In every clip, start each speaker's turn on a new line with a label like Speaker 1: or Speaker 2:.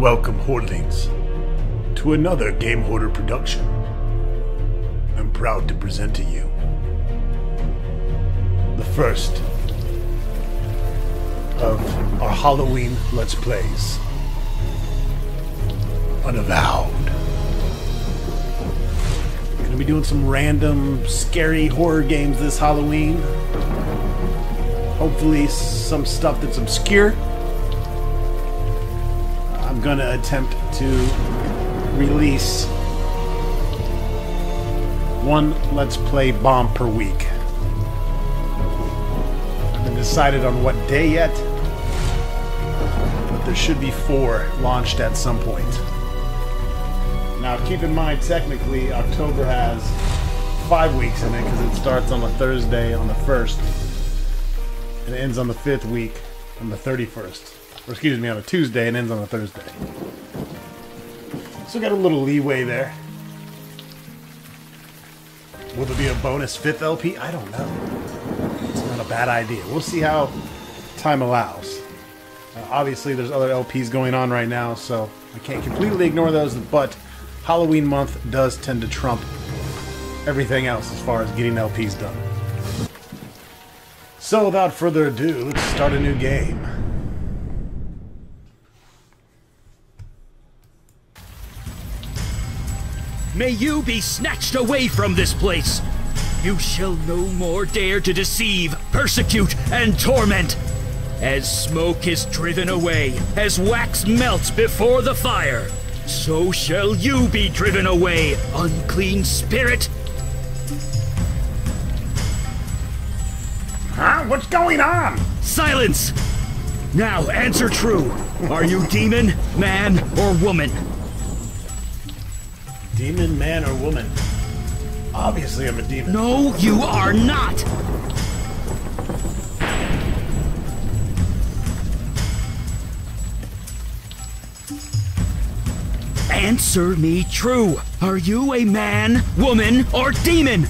Speaker 1: Welcome, Hoardlings, to another Game Horder production. I'm proud to present to you the first of our Halloween Let's Plays. Unavowed. Gonna be doing some random scary horror games this Halloween. Hopefully, some stuff that's obscure. Gonna attempt to release one Let's Play bomb per week. I haven't decided on what day yet, but there should be four launched at some point. Now, keep in mind, technically, October has five weeks in it because it starts on a Thursday on the 1st and ends on the fifth week on the 31st. Or, excuse me, on a Tuesday and ends on a Thursday. So, got a little leeway there. Will there be a bonus fifth LP? I don't know. It's not a bad idea. We'll see how time allows. Uh, obviously, there's other LPs going on right now, so I can't completely ignore those, but Halloween month does tend to trump everything else as far as getting LPs done. So, without further ado, let's start a new game.
Speaker 2: May you be snatched away from this place. You shall no more dare to deceive, persecute, and torment. As smoke is driven away, as wax melts before the fire, so shall you be driven away, unclean spirit.
Speaker 1: Huh? What's going on?
Speaker 2: Silence! Now answer true. Are you demon, man, or woman?
Speaker 1: Demon, man, or woman? Obviously, I'm a demon.
Speaker 2: No, you are not! Answer me true. Are you a man, woman, or demon?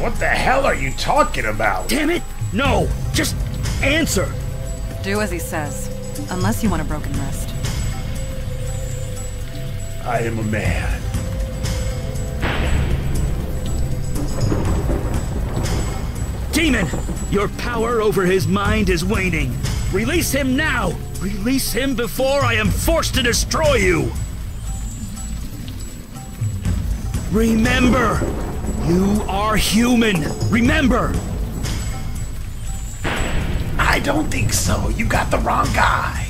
Speaker 1: What the hell are you talking about?
Speaker 2: Damn it! No! Just answer!
Speaker 3: Do as he says, unless you want a broken wrist.
Speaker 1: I am a man.
Speaker 2: Demon! Your power over his mind is waning. Release him now! Release him before I am forced to destroy you! Remember! You are human! Remember!
Speaker 1: I don't think so. You got the wrong guy.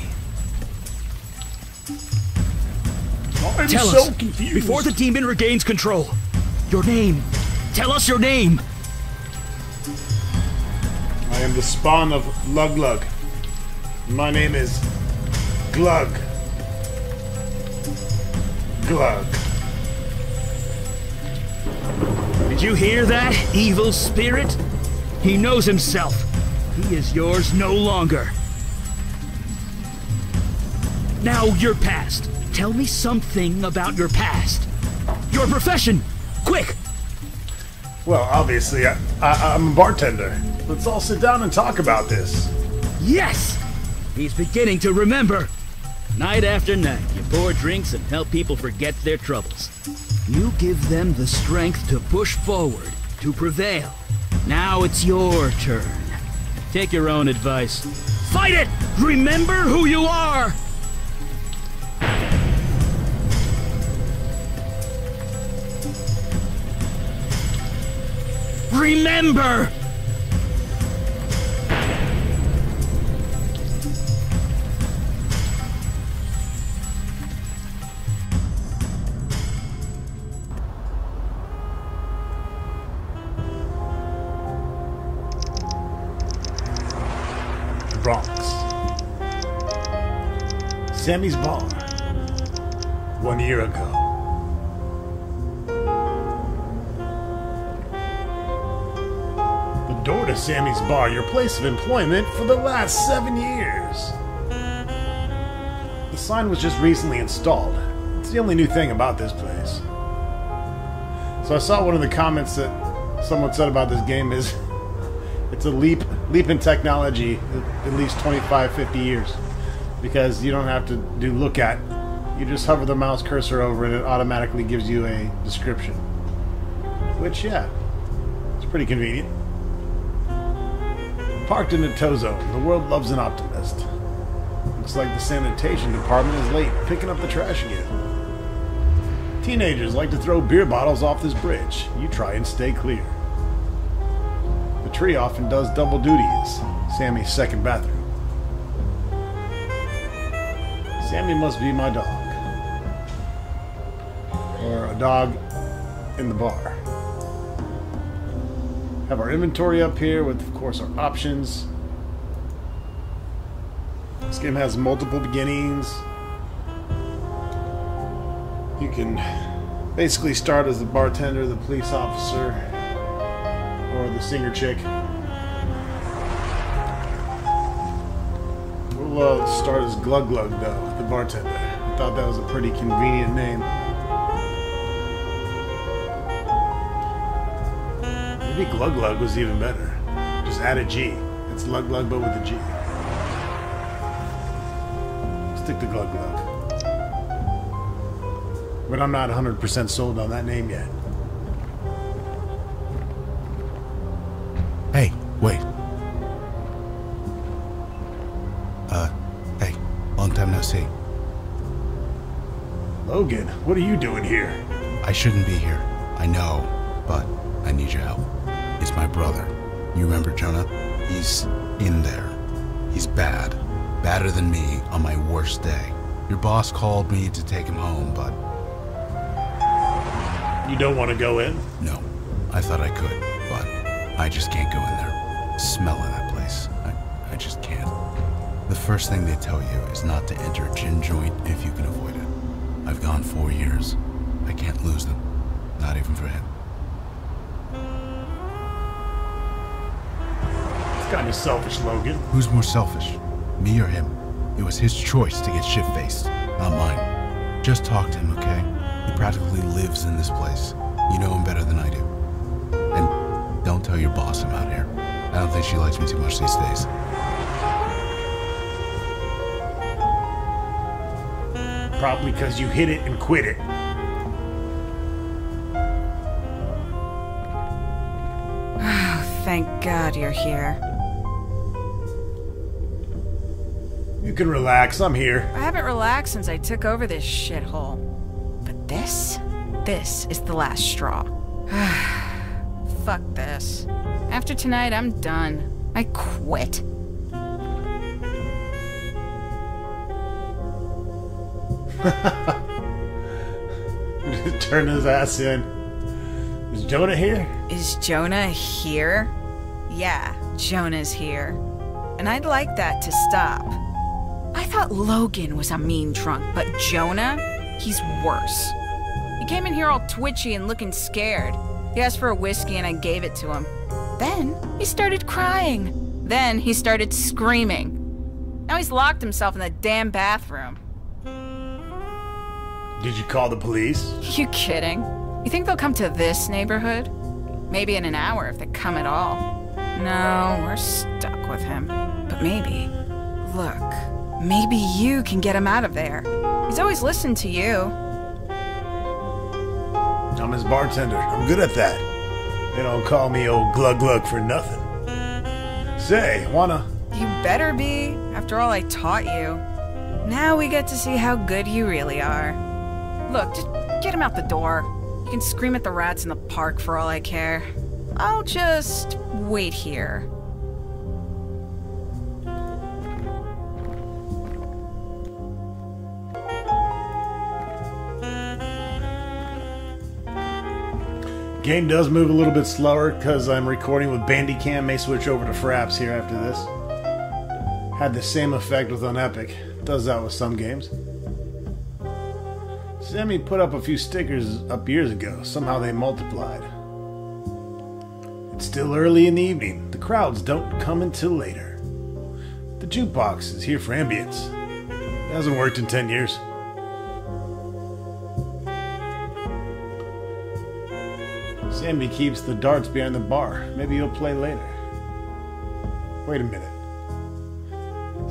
Speaker 1: I'm
Speaker 2: Tell
Speaker 1: so
Speaker 2: us,
Speaker 1: confused.
Speaker 2: before the demon regains control, your name. Tell us your name!
Speaker 1: I am the spawn of Lug Lug. My name is Glug. Glug.
Speaker 2: Did you hear that, evil spirit? He knows himself. He is yours no longer. Now, your past. Tell me something about your past. Your profession! Quick!
Speaker 1: Well, obviously, I, I, I'm a bartender. Let's all sit down and talk about this.
Speaker 2: Yes! He's beginning to remember. Night after night, you pour drinks and help people forget their troubles. You give them the strength to push forward, to prevail. Now it's your turn. Take your own advice. Fight it! Remember who you are! Remember!
Speaker 1: Sammy's Bar. One year ago. To Sammy's Bar, your place of employment for the last seven years. The sign was just recently installed. It's the only new thing about this place. So I saw one of the comments that someone said about this game is it's a leap leap in technology at least 25, 50 years because you don't have to do look at. You just hover the mouse cursor over and it automatically gives you a description. Which, yeah, it's pretty convenient. Parked in a tow zone, the world loves an optimist. Looks like the sanitation department is late picking up the trash again. Teenagers like to throw beer bottles off this bridge. You try and stay clear. The tree often does double duties. Sammy's second bathroom. Sammy must be my dog. Or a dog in the bar. Have our inventory up here with, of course, our options. This game has multiple beginnings. You can basically start as the bartender, the police officer, or the singer chick. We'll uh, start as Glug Glug, though, the bartender. I thought that was a pretty convenient name. Maybe Glug Glug was even better. Just add a G. It's Lug Glug, but with a G. Stick to Glug Glug. But I'm not 100% sold on that name yet.
Speaker 4: Hey, wait. Uh, hey, long time no see.
Speaker 1: Logan, what are you doing here?
Speaker 4: I shouldn't be here. I know, brother. You remember Jonah? He's in there. He's bad. Badder than me on my worst day. Your boss called me to take him home, but
Speaker 1: You don't want to go in?
Speaker 4: no. I thought I could, but I just can't go in there. Smell of that place. I, I just can't. The first thing they tell you is not to enter a gin joint if you can avoid it. I've gone four years. I can't lose them. Not even for him.
Speaker 1: Kind of selfish, Logan.
Speaker 4: Who's more selfish? Me or him? It was his choice to get shit faced, not mine. Just talk to him, okay? He practically lives in this place. You know him better than I do. And don't tell your boss I'm out here. I don't think she likes me too much these days.
Speaker 1: Probably because you hit it and quit it.
Speaker 3: Thank God you're here.
Speaker 1: You can relax, I'm here.
Speaker 3: I haven't relaxed since I took over this shithole. But this? This is the last straw. Fuck this. After tonight, I'm done. I quit.
Speaker 1: Turn his ass in. Is Jonah here?
Speaker 3: Is Jonah here? Yeah, Jonah's here. And I'd like that to stop. I thought Logan was a mean drunk, but Jonah, he's worse. He came in here all twitchy and looking scared. He asked for a whiskey and I gave it to him. Then he started crying. Then he started screaming. Now he's locked himself in the damn bathroom.
Speaker 1: Did you call the police?
Speaker 3: You kidding? You think they'll come to this neighborhood? Maybe in an hour if they come at all. No, we're stuck with him. But maybe. Look, maybe you can get him out of there. He's always listened to you.
Speaker 1: I'm his bartender. I'm good at that. They don't call me old Glug Glug for nothing. Say, wanna?
Speaker 3: You better be, after all I taught you. Now we get to see how good you really are. Look, just get him out the door. You can scream at the rats in the park for all I care. I'll just wait here.
Speaker 1: Game does move a little bit slower because I'm recording with Bandicam. May switch over to Fraps here after this. Had the same effect with Unepic. Does that with some games. Sammy put up a few stickers up years ago. Somehow they multiplied. It's still early in the evening. The crowds don't come until later. The jukebox is here for ambience. It hasn't worked in 10 years. Sammy keeps the darts behind the bar. Maybe he'll play later. Wait a minute.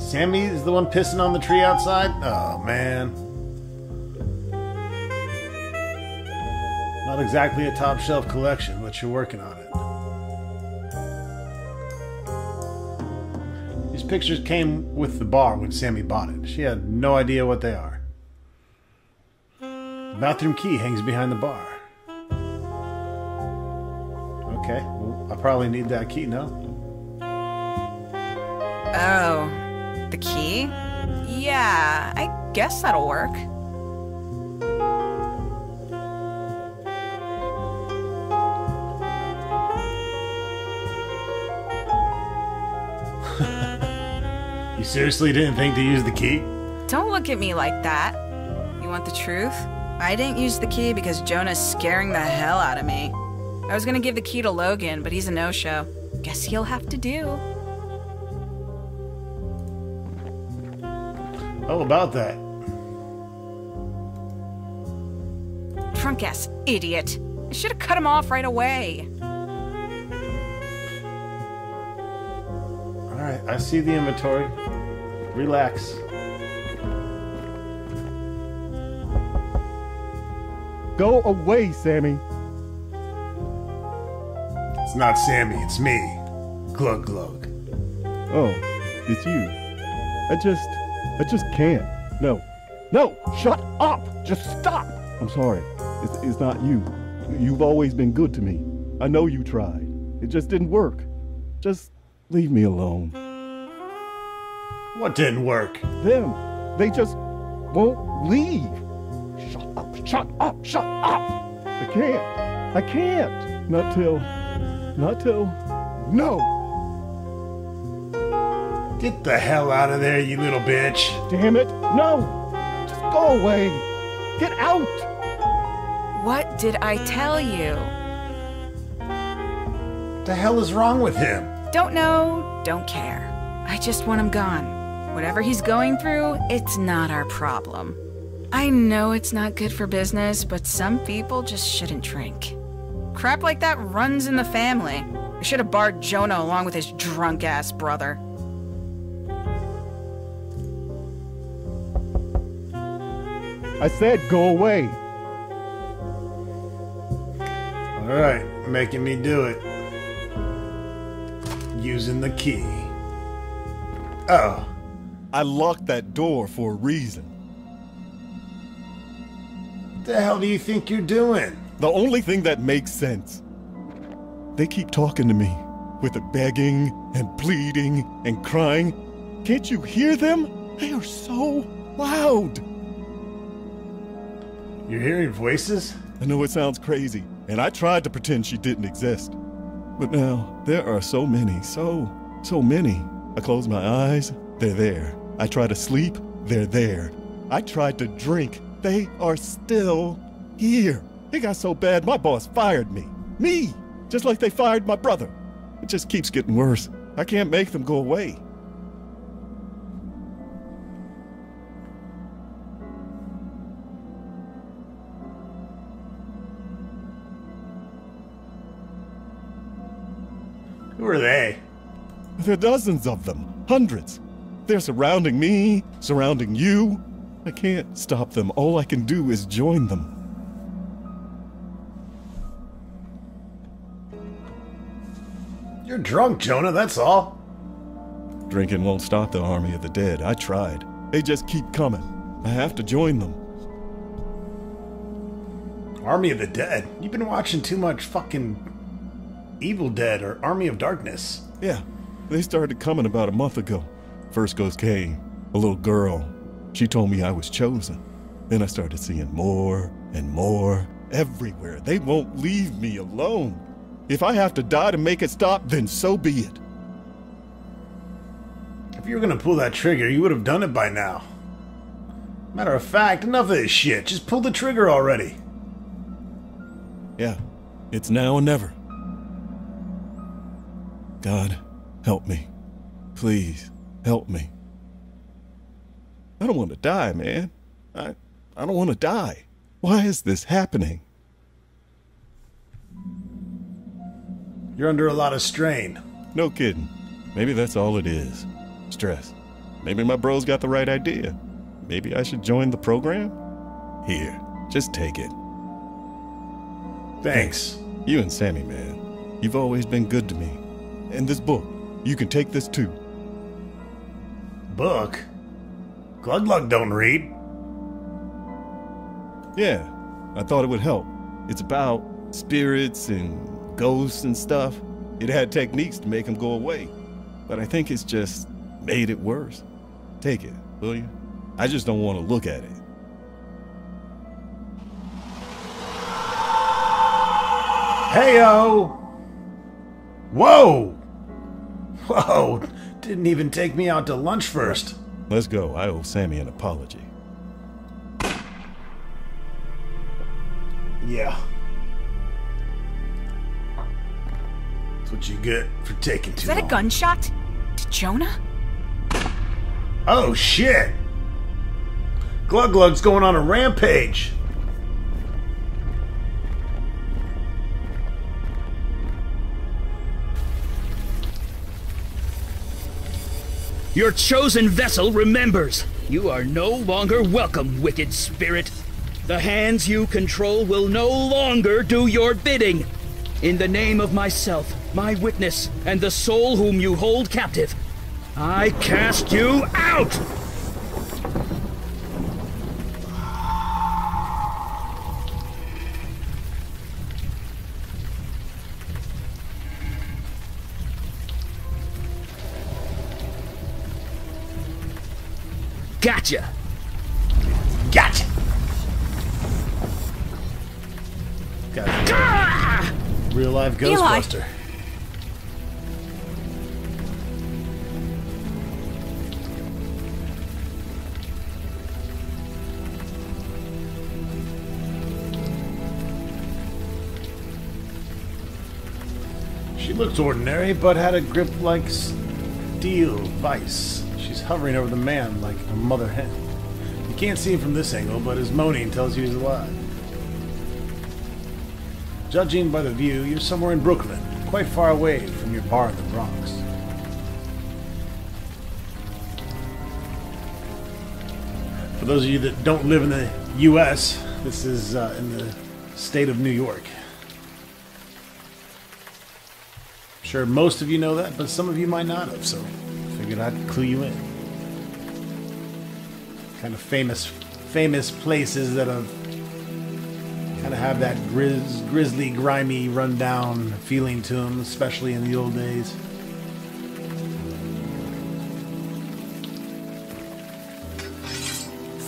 Speaker 1: Sammy is the one pissing on the tree outside? Oh, man. Not exactly a top shelf collection, but you're working on it. These pictures came with the bar when Sammy bought it. She had no idea what they are. The bathroom key hangs behind the bar. Okay, well, I probably need that key, now.
Speaker 3: Oh, the key? Yeah, I guess that'll work.
Speaker 1: You seriously didn't think to use the key?
Speaker 3: Don't look at me like that. You want the truth? I didn't use the key because Jonah's scaring the hell out of me. I was gonna give the key to Logan, but he's a no show. Guess he'll have to do.
Speaker 1: How about that?
Speaker 3: Drunk ass idiot. I should have cut him off right away.
Speaker 1: Alright, I see the inventory. Relax.
Speaker 5: Go away, Sammy.
Speaker 1: It's not Sammy, it's me. Glug glug.
Speaker 5: Oh, it's you. I just, I just can't. No, no, shut up! Just stop! I'm sorry. It's, it's not you. You've always been good to me. I know you tried. It just didn't work. Just leave me alone.
Speaker 1: What didn't work?
Speaker 5: Them, they just won't leave. Shut up, shut up, shut up! I can't. I can't. Not till, not till, no!
Speaker 1: Get the hell out of there, you little bitch.
Speaker 5: Damn it, no! Just go away! Get out!
Speaker 3: What did I tell you?
Speaker 1: The hell is wrong with him?
Speaker 3: Don't know, don't care. I just want him gone. Whatever he's going through, it's not our problem. I know it's not good for business, but some people just shouldn't drink. Crap like that runs in the family. I should have barred Jonah along with his drunk ass brother.
Speaker 5: I said go away.
Speaker 1: Alright, making me do it. Using the key. Oh,
Speaker 5: I locked that door for a reason.
Speaker 1: what the hell do you think you're doing?
Speaker 5: The only thing that makes sense. They keep talking to me with the begging and pleading and crying. Can't you hear them? They are so loud.
Speaker 1: You're hearing voices?
Speaker 5: I know it sounds crazy, and I tried to pretend she didn't exist. But now, there are so many, so, so many. I close my eyes, they're there. I try to sleep, they're there. I tried to drink, they are still here. It got so bad, my boss fired me. Me! Just like they fired my brother. It just keeps getting worse. I can't make them go away.
Speaker 1: Who are they?
Speaker 5: There are dozens of them, hundreds. They're surrounding me, surrounding you. I can't stop them. All I can do is join them.
Speaker 1: You're drunk, Jonah, that's all.
Speaker 5: Drinking won't stop the army of the dead. I tried. They just keep coming. I have to join them.
Speaker 1: Army of the Dead. You've been watching too much fucking Evil Dead or Army of Darkness.
Speaker 5: Yeah, they started coming about a month ago. First goes Kay, a little girl. She told me I was chosen. Then I started seeing more and more everywhere. They won't leave me alone. If I have to die to make it stop, then so be it.
Speaker 1: If you were gonna pull that trigger, you would have done it by now. Matter of fact, enough of this shit. Just pull the trigger already.
Speaker 5: Yeah, it's now or never. God, help me. Please, help me. I don't want to die, man. I, I don't want to die. Why is this happening?
Speaker 1: You're under a lot of strain.
Speaker 5: No kidding. Maybe that's all it is. Stress. Maybe my bro's got the right idea. Maybe I should join the program? Here, just take it.
Speaker 1: Thanks.
Speaker 5: You and Sammy, man. You've always been good to me. And this book, you can take this too.
Speaker 1: Book? Glug Glug don't read.
Speaker 5: Yeah, I thought it would help. It's about spirits and ghosts and stuff. It had techniques to make them go away. But I think it's just made it worse. Take it, will you? I just don't want to look at it.
Speaker 1: Heyo! Whoa! Whoa! Didn't even take me out to lunch first.
Speaker 5: Let's go. I owe Sammy an apology.
Speaker 1: Yeah. That's what you get for taking too
Speaker 3: Is that a gunshot? To Jonah?
Speaker 1: Oh shit! Glug Glug's going on a rampage.
Speaker 2: Your chosen vessel remembers. You are no longer welcome, wicked spirit. The hands you control will no longer do your bidding. In the name of myself, my witness, and the soul whom you hold captive, I cast you out! Gotcha!
Speaker 1: Gotcha! Got
Speaker 2: Ah!
Speaker 1: real life Ghostbuster. She looks ordinary, but had a grip like steel vice. She's hovering over the man like a mother hen. You can't see him from this angle, but his moaning tells you he's alive. Judging by the view, you're somewhere in Brooklyn, quite far away from your bar in the Bronx. For those of you that don't live in the U.S., this is uh, in the state of New York. Sure most of you know that, but some of you might not have, so figured I'd clue you in. Kind of famous, famous places that have kind of have that grizz, grisly, grimy, rundown feeling to them, especially in the old days.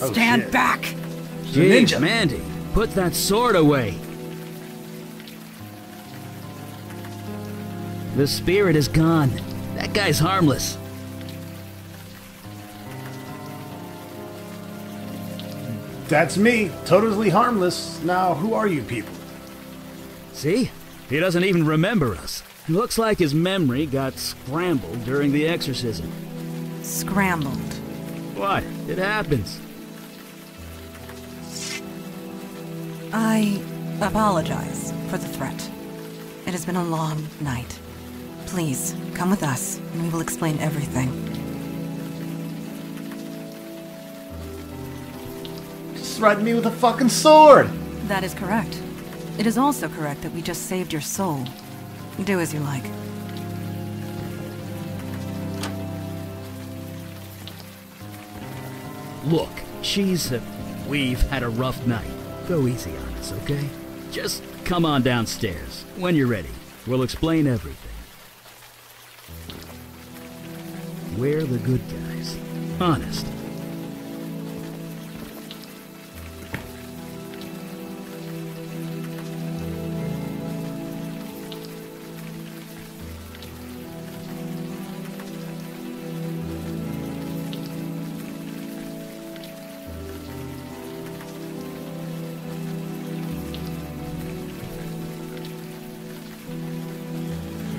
Speaker 1: Oh,
Speaker 3: Stand
Speaker 1: shit.
Speaker 3: back!
Speaker 1: She's a
Speaker 2: Jeez,
Speaker 1: ninja.
Speaker 2: Mandy, put that sword away. The spirit is gone. That guy's harmless.
Speaker 1: That's me, totally harmless. Now, who are you people?
Speaker 2: See? He doesn't even remember us. Looks like his memory got scrambled during the exorcism.
Speaker 6: Scrambled.
Speaker 2: What? It happens.
Speaker 6: I apologize for the threat. It has been a long night. Please, come with us, and we will explain everything.
Speaker 1: Just threatened me with a fucking sword!
Speaker 6: That is correct. It is also correct that we just saved your soul. Do as you like.
Speaker 2: Look, she's. Uh, we've had a rough night. Go easy on us, okay? Just come on downstairs. When you're ready, we'll explain everything. We're the good guys. Honest.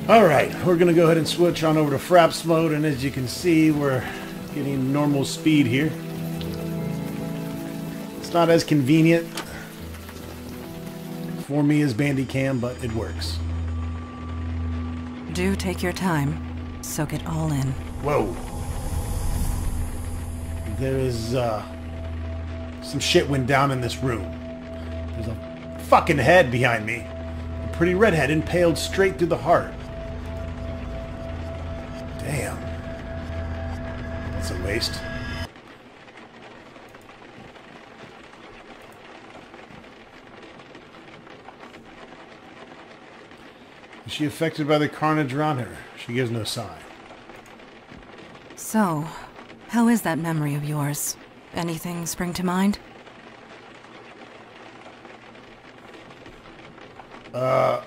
Speaker 1: Alright, we're gonna go ahead and switch on over to Fraps mode, and as you can see, we're getting normal speed here. It's not as convenient for me as Bandicam, but it works.
Speaker 6: Do take your time. Soak it all in.
Speaker 1: Whoa. There is, uh. Some shit went down in this room. There's a fucking head behind me. A pretty redhead impaled straight through the heart. Waste. Is she affected by the carnage around her? She gives no sign.
Speaker 6: So, how is that memory of yours? Anything spring to mind?
Speaker 1: Uh,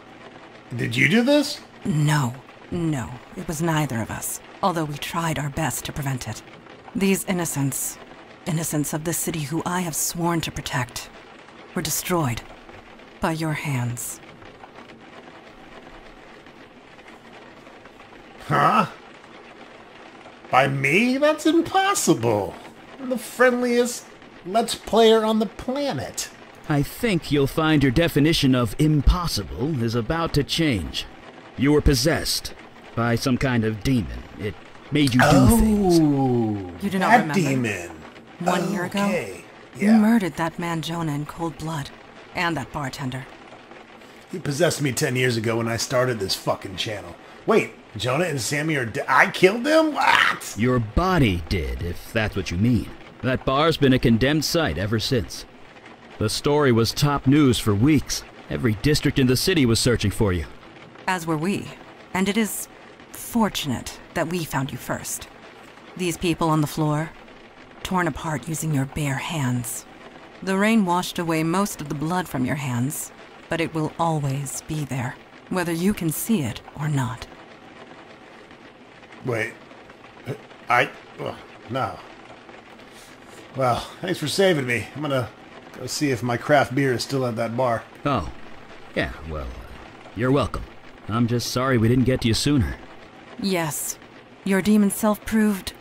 Speaker 1: did you do this?
Speaker 6: No, no, it was neither of us, although we tried our best to prevent it. These innocents, innocents of the city who I have sworn to protect, were destroyed by your hands.
Speaker 1: Huh? By me? That's impossible. I'm the friendliest Let's Player on the planet.
Speaker 2: I think you'll find your definition of impossible is about to change. You were possessed by some kind of demon. It made you do oh. things.
Speaker 1: Oh,
Speaker 6: You do not
Speaker 1: that
Speaker 6: remember?
Speaker 1: demon.
Speaker 6: One year ago,
Speaker 1: Okay,
Speaker 6: you murdered that man Jonah in cold blood, and that bartender.
Speaker 1: He possessed me 10 years ago when I started this fucking channel. Wait, Jonah and Sammy are dead. I killed them? What?
Speaker 2: Your body did, if that's what you mean. That bar's been a condemned site ever since. The story was top news for weeks. Every district in the city was searching for you.
Speaker 6: As were we. And it is fortunate that we found you first. These people on the floor, torn apart using your bare hands. The rain washed away most of the blood from your hands, but it will always be there, whether you can see it or not.
Speaker 1: Wait. I. ugh, no. Well, thanks for saving me. I'm gonna go see if my craft beer is still at that bar.
Speaker 2: Oh, yeah, well, uh, you're welcome. I'm just sorry we didn't get to you sooner.
Speaker 6: Yes, your demon self proved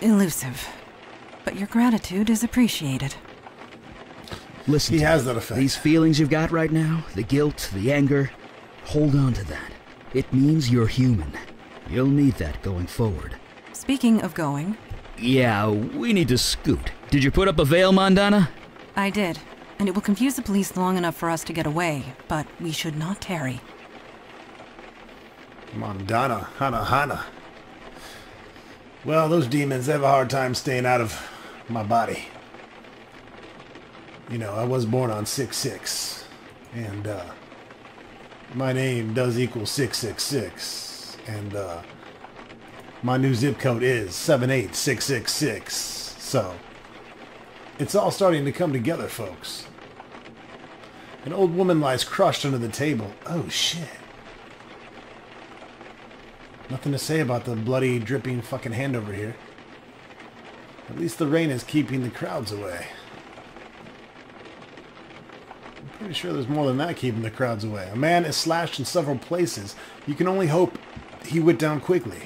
Speaker 6: elusive, but your gratitude is appreciated.
Speaker 2: Listen,
Speaker 1: He
Speaker 2: to
Speaker 1: has
Speaker 2: me.
Speaker 1: that effect.
Speaker 2: These feelings you've got right now, the guilt, the anger, hold on to that. It means you're human. You'll need that going forward.
Speaker 6: Speaking of going,
Speaker 2: Yeah, we need to scoot. Did you put up a veil, Mandana?
Speaker 6: I did, and it will confuse the police long enough for us to get away, but we should not tarry.
Speaker 1: Mandana, Hana Hana. Well, those demons have a hard time staying out of my body. You know, I was born on 6-6, and uh, my name does equal 666, and uh, my new zip code is 78666, so it's all starting to come together, folks. An old woman lies crushed under the table. Oh, shit. Nothing to say about the bloody, dripping fucking hand over here. At least the rain is keeping the crowds away. I'm pretty sure there's more than that keeping the crowds away. A man is slashed in several places. You can only hope he went down quickly.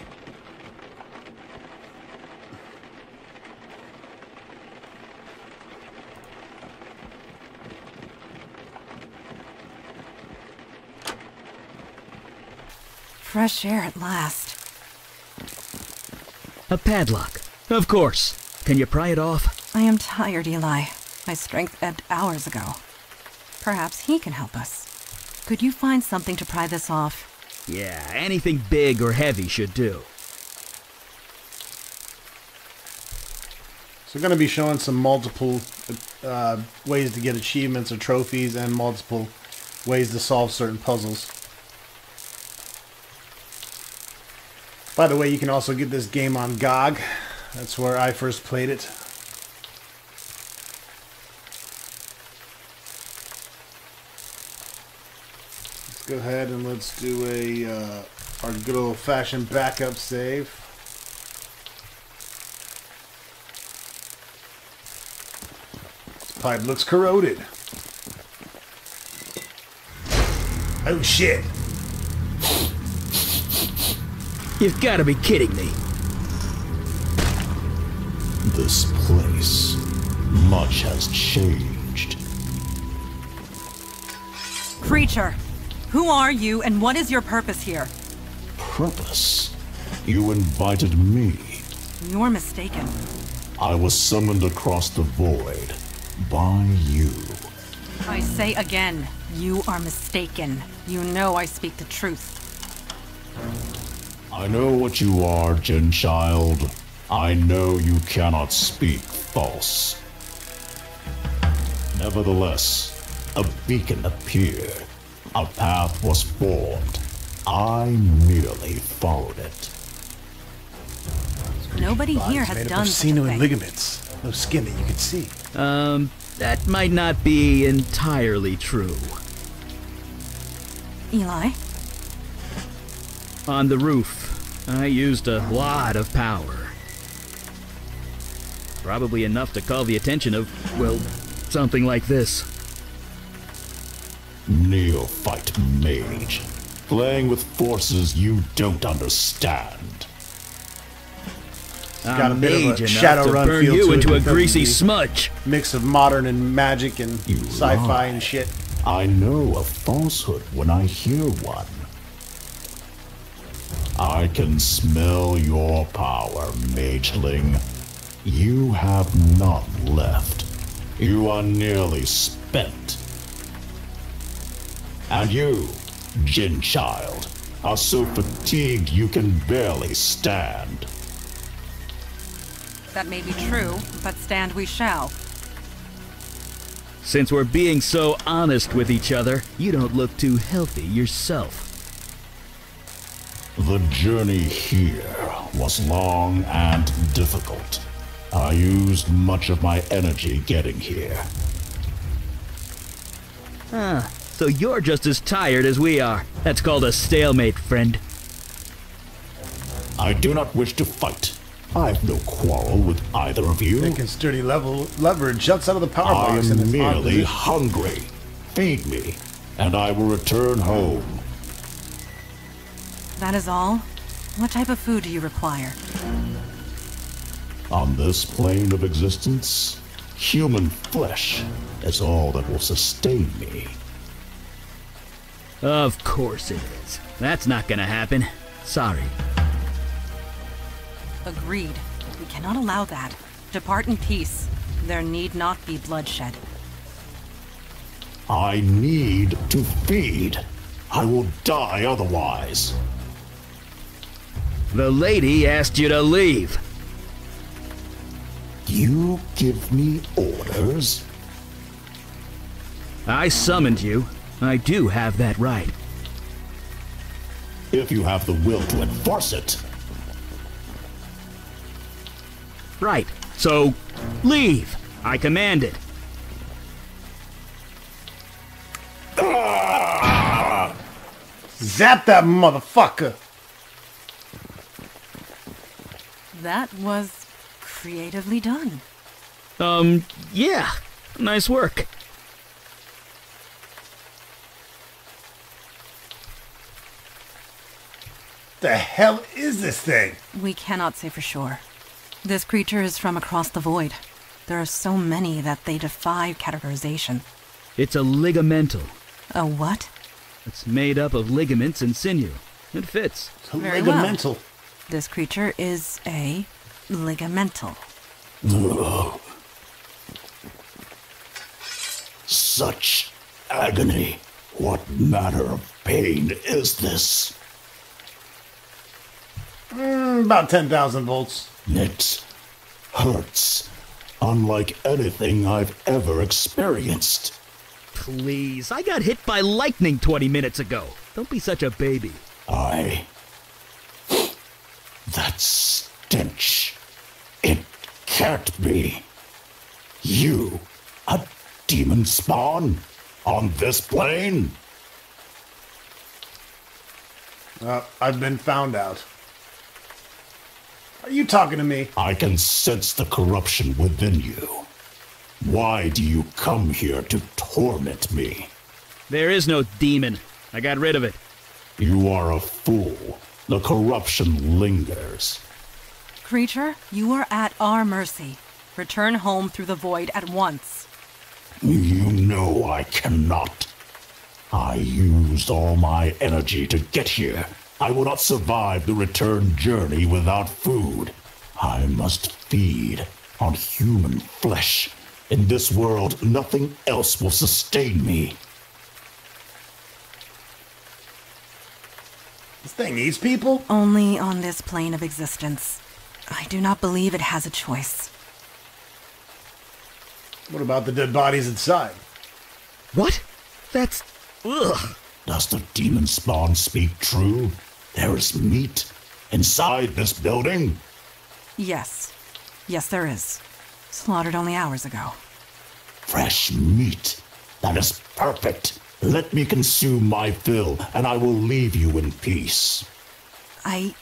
Speaker 6: Fresh air at last.
Speaker 2: A padlock. Of course. Can you pry it off?
Speaker 6: I am tired, Eli. My strength ebbed hours ago. Perhaps he can help us. Could you find something to pry this off?
Speaker 2: Yeah, anything big or heavy should do.
Speaker 1: So we're going to be showing some multiple uh, ways to get achievements or trophies and multiple ways to solve certain puzzles. By the way, you can also get this game on GOG. That's where I first played it. Let's go ahead and let's do a uh, our good old fashioned backup save. This pipe looks corroded. Oh shit!
Speaker 2: You've got to be kidding me.
Speaker 7: This place. Much has changed.
Speaker 6: Creature! Who are you and what is your purpose here?
Speaker 7: Purpose. You invited me.
Speaker 6: You're mistaken.
Speaker 7: I was summoned across the void by you.
Speaker 6: I say again, you are mistaken. You know I speak the truth.
Speaker 7: I know what you are, Jinn Child. I know you cannot speak false. Nevertheless, a beacon appeared. A path was formed. I merely followed it.
Speaker 6: Nobody here has
Speaker 1: made
Speaker 6: done
Speaker 1: up of
Speaker 6: such a
Speaker 1: sinew and ligaments. No skin that you can see.
Speaker 2: Um, that might not be entirely true.
Speaker 6: Eli,
Speaker 2: On the roof, I used a lot of power. Probably enough to call the attention of, well, something like this.
Speaker 7: Neophyte mage. Playing with forces you don't understand.
Speaker 1: got a
Speaker 2: I'm
Speaker 1: bit of a
Speaker 2: mage enough to
Speaker 1: Shadowrun
Speaker 2: burn
Speaker 1: feel
Speaker 2: you
Speaker 1: to it
Speaker 2: into a greasy smudge.
Speaker 1: Mix of modern and magic and sci-fi and shit.
Speaker 7: I know a falsehood when I hear one. I can smell your power, mageling. You have not left. You are nearly spent. And you, Jinn Child, are so fatigued you can barely stand.
Speaker 6: that may be true, but stand we shall.
Speaker 2: Since we're being so honest with each other, you don't look too healthy yourself.
Speaker 7: The journey here was long and difficult. I used much of my energy getting here.
Speaker 2: Ah, so you're just as tired as we are. That's called a stalemate, friend.
Speaker 7: I do not wish to fight. I have no quarrel with either of you.
Speaker 1: Thick and sturdy level leverage juts out of the power
Speaker 7: I
Speaker 1: box in
Speaker 7: am
Speaker 1: its odd
Speaker 7: merely hungry. Feed me, and I will return home.
Speaker 6: That is all? What type of food do you require?
Speaker 7: On this plane of existence, human flesh is all that will sustain me.
Speaker 2: Of course it is. That's not gonna happen. Sorry.
Speaker 6: Agreed. We cannot allow that. Depart in peace. There need not be bloodshed.
Speaker 7: I need to feed. I will die otherwise.
Speaker 2: The lady asked you to leave.
Speaker 7: You give me orders?
Speaker 2: I summoned you. I do have that right.
Speaker 7: If you have the will to enforce it.
Speaker 2: Right. So, leave. I command it. Ah!
Speaker 1: Zap that motherfucker!
Speaker 6: That was creatively done.
Speaker 2: Um, yeah. Nice work.
Speaker 1: The hell is this thing?
Speaker 6: We cannot say for sure. This creature is from across the void. There are so many that they defy categorization.
Speaker 2: It's a ligamental.
Speaker 6: A what?
Speaker 2: It's made up of ligaments and sinew. It fits.
Speaker 6: Very well.
Speaker 1: Ligamental.
Speaker 6: This creature is a ligamental.
Speaker 7: Such agony. What manner of pain is this?
Speaker 1: Mm, about 10,000 volts.
Speaker 7: It hurts. Unlike anything I've ever experienced.
Speaker 2: Please, I got hit by lightning 20 minutes ago. Don't be such a baby.
Speaker 7: I. That stench. It can't be. You, a demon spawn? On this plane?
Speaker 1: Uh, I've been found out. Are you talking to me?
Speaker 7: I can sense the corruption within you. Why do you come here to torment me?
Speaker 2: There is no demon. I got rid of it.
Speaker 7: You are a fool. The corruption lingers.
Speaker 6: Creature, you are at our mercy. Return home through the void at once.
Speaker 7: You know I cannot. I used all my energy to get here. I will not survive the return journey without food. I must feed on human flesh. In this world, nothing else will sustain me.
Speaker 1: This thing eats people?
Speaker 6: Only on this plane of existence. I do not believe it has a choice.
Speaker 1: What about the dead bodies inside?
Speaker 2: What? That's. Ugh.
Speaker 7: Does the demon spawn speak true? There is meat inside this building?
Speaker 6: Yes. Yes, there is. Slaughtered only hours ago.
Speaker 7: Fresh meat. That is perfect. Let me consume my fill, and I will leave you in peace.
Speaker 6: I.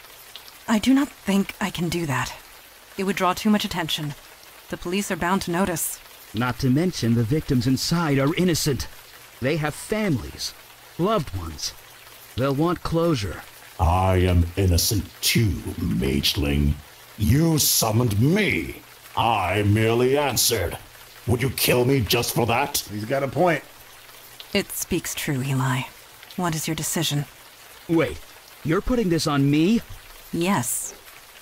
Speaker 6: I do not think I can do that. It would draw too much attention. The police are bound to notice.
Speaker 2: Not to mention the victims inside are innocent. They have families, loved ones. They'll want closure.
Speaker 7: I am innocent too, Mageling. You summoned me. I merely answered. Would you kill me just for that?
Speaker 1: He's got a point.
Speaker 6: It speaks true, Eli. What is your decision?
Speaker 2: Wait, you're putting this on me?
Speaker 6: Yes.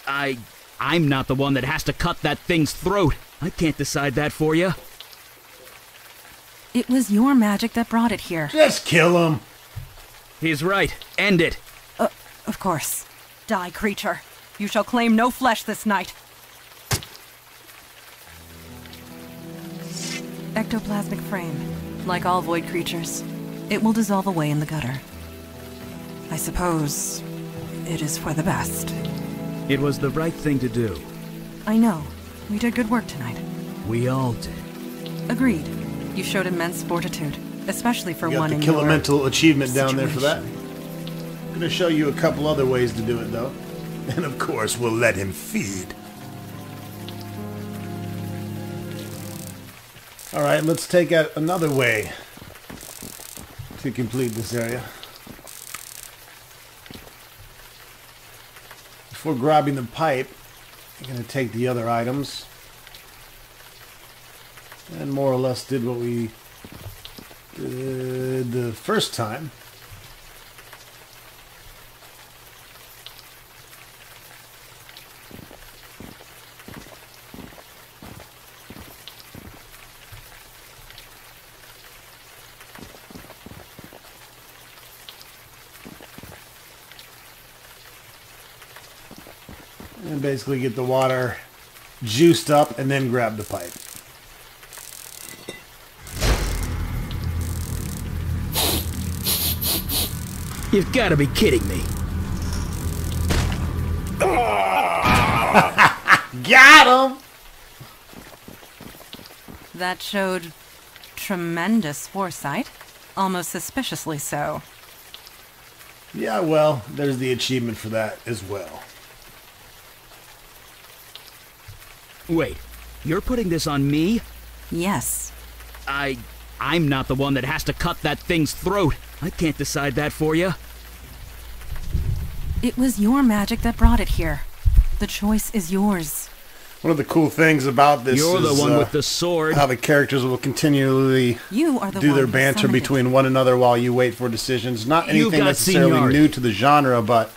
Speaker 2: I. I'm not the one that has to cut that thing's throat. I can't decide that for you.
Speaker 6: It was your magic that brought it here.
Speaker 1: Just kill him.
Speaker 2: He's right. End it.
Speaker 6: Uh, of course. Die, creature. You shall claim no flesh this night. Ectoplasmic frame. Like all void creatures, it will dissolve away in the gutter. I suppose it is for the best.
Speaker 2: It was the right thing to do.
Speaker 6: I know. We did good work tonight.
Speaker 2: We all did.
Speaker 6: Agreed. You showed immense fortitude, especially for
Speaker 1: You
Speaker 6: one
Speaker 1: got
Speaker 6: in
Speaker 1: the
Speaker 6: your
Speaker 1: Killimental achievement down there for that. I'm gonna show you a couple other ways to do it though. And of course, we'll let him feed. Alright, let's take out another way to complete this area. Before grabbing the pipe, I'm gonna take the other items. And more or less did what we did the first time. And basically get the water juiced up and then grab the pipe.
Speaker 2: You've got to be kidding me.
Speaker 1: Got him!
Speaker 6: That showed tremendous foresight. Almost suspiciously so.
Speaker 1: Yeah, well, there's the achievement for that as well.
Speaker 2: Wait, you're putting this on me?
Speaker 6: Yes.
Speaker 2: I. I'm not the one that has to cut that thing's throat. I can't decide that for you.
Speaker 6: It was your magic that brought it here. The choice is yours.
Speaker 1: One of the cool things about this
Speaker 2: You're the
Speaker 1: is
Speaker 2: one
Speaker 1: uh,
Speaker 2: with the sword.
Speaker 1: how the characters will continually
Speaker 6: You are the
Speaker 1: do their banter between one another while you wait for decisions. Not anything
Speaker 2: got
Speaker 1: necessarily
Speaker 2: seniority.
Speaker 1: new to the genre, but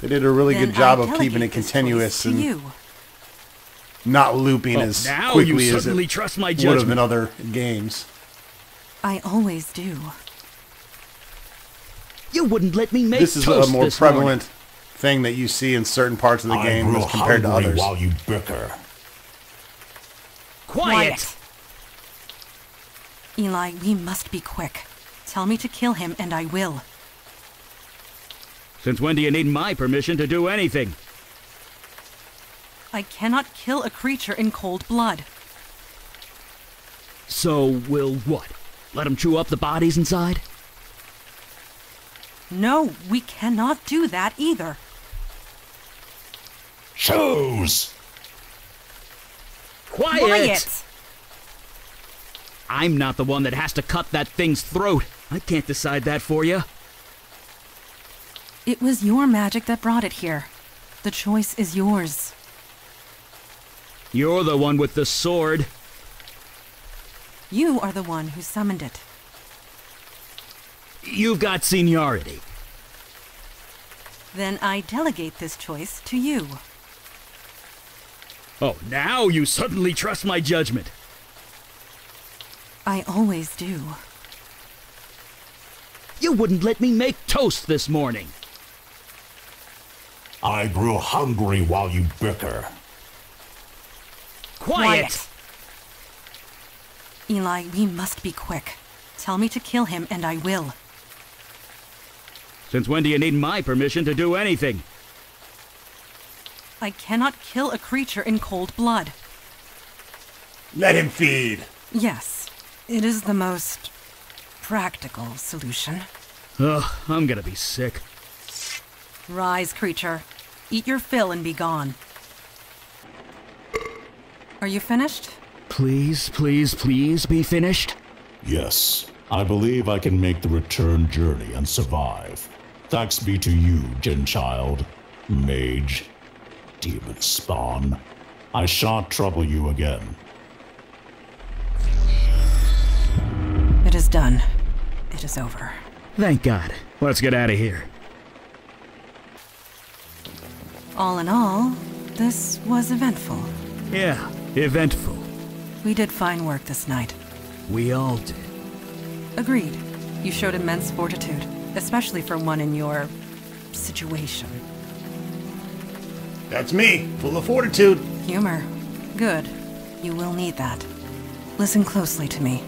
Speaker 1: they did a really
Speaker 6: Then
Speaker 1: good job
Speaker 6: I
Speaker 1: of keeping
Speaker 6: delegate
Speaker 1: it
Speaker 6: this
Speaker 1: continuous
Speaker 6: choice to
Speaker 1: and
Speaker 6: you.
Speaker 1: Not looping
Speaker 2: Oh,
Speaker 1: as
Speaker 2: now
Speaker 1: quickly
Speaker 2: you
Speaker 1: as it
Speaker 2: trust my
Speaker 1: would have in other games.
Speaker 6: I always do.
Speaker 2: You wouldn't let me make
Speaker 1: This is a more
Speaker 2: this
Speaker 1: prevalent thing that you see in certain parts of the
Speaker 7: I
Speaker 1: game as compared to
Speaker 7: hungry
Speaker 1: others.
Speaker 7: while you bicker.
Speaker 2: morning. Quiet.
Speaker 6: Eli, we must be quick. Tell me to kill him, and I will.
Speaker 2: Since when do you need my permission to do anything?
Speaker 6: I cannot kill a creature in cold blood.
Speaker 2: So we'll what? Let him chew up the bodies inside?
Speaker 6: No, we cannot do that either.
Speaker 7: Choose!
Speaker 2: Quiet!
Speaker 6: Quiet!
Speaker 2: I'm not the one that has to cut that thing's throat. I can't decide that for you.
Speaker 6: It was your magic that brought it here. The choice is yours.
Speaker 2: You're the one with the sword.
Speaker 6: You are the one who summoned it.
Speaker 2: You've got seniority.
Speaker 6: Then I delegate this choice to you.
Speaker 2: Oh, now you suddenly trust my judgment.
Speaker 6: I always do.
Speaker 2: You wouldn't let me make toast this morning.
Speaker 7: I grew hungry while you bicker.
Speaker 2: Quiet!
Speaker 6: Eli, we must be quick. Tell me to kill him, and I will.
Speaker 2: Since when do you need my permission to do anything?
Speaker 6: I cannot kill a creature in cold blood.
Speaker 1: Let him feed.
Speaker 6: Yes, it is the most practical solution.
Speaker 2: Ugh, I'm gonna be sick.
Speaker 6: Rise, creature. Eat your fill and be gone. Are you finished?
Speaker 2: Please, please, please be finished.
Speaker 7: Yes, I believe I can make the return journey and survive. Thanks be to you, Jinn Child, Mage, Demon Spawn. I shan't trouble you again.
Speaker 6: It is done. It is over.
Speaker 2: Thank God. Let's get out of here.
Speaker 6: All in all, this was eventful.
Speaker 2: Yeah, eventful.
Speaker 6: We did fine work this night.
Speaker 2: We all did.
Speaker 6: Agreed. You showed immense fortitude, especially for one in your situation.
Speaker 1: That's me, full of fortitude.
Speaker 6: Humor. Good. You will need that. Listen closely to me.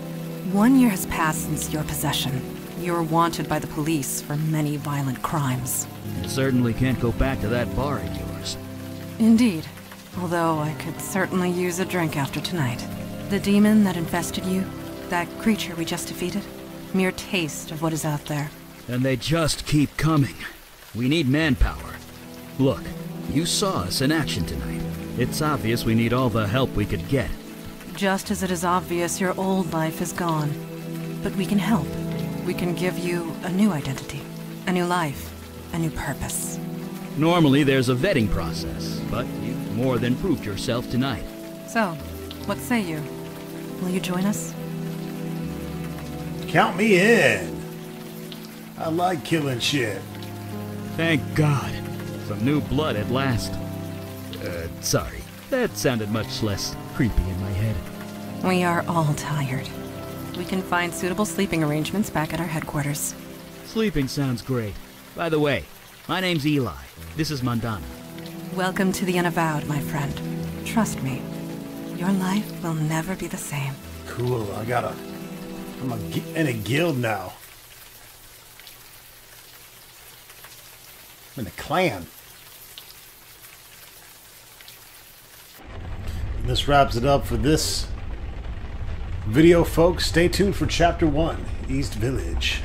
Speaker 6: One year has passed since your possession. You're wanted by the police for many violent crimes.
Speaker 2: You certainly can't go back to that bar of yours.
Speaker 6: Indeed. Although I could certainly use a drink after tonight. The demon that infested you, that creature we just defeated, mere taste of what is out there.
Speaker 2: And they just keep coming. We need manpower. Look, you saw us in action tonight. It's obvious we need all the help we could get.
Speaker 6: Just as it is obvious your old life is gone. But we can help. We can give you a new identity, a new life, a new purpose.
Speaker 2: Normally there's a vetting process, but you've more than proved yourself tonight.
Speaker 6: So, what say you? Will you join us?
Speaker 1: Count me in. I like killing shit.
Speaker 2: Thank God. Some new blood at last. Uh, sorry. That sounded much less creepy in my head.
Speaker 6: We are all tired. We can find suitable sleeping arrangements back at our headquarters.
Speaker 2: Sleeping sounds great. By the way, my name's Eli. This is Mandana.
Speaker 6: Welcome to the Unavowed, my friend. Trust me, your life will never be the same.
Speaker 1: Cool. I got a. I'm a, in a guild now. I'm in a clan. And this wraps it up for this video, folks. Stay tuned for chapter one East Village.